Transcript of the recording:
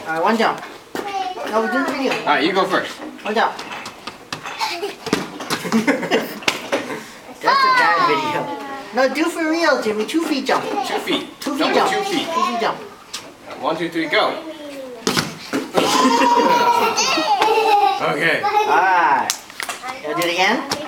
Alright, one jump. No, we're doing the video. All right, you go first. One jump. That's a bad video. No, do for real, Jimmy. Two feet jump. Two feet. Two feet Double jump. Two feet. Two feet jump. Uh, one, two, three, go. okay. Alright. You wanna do it again?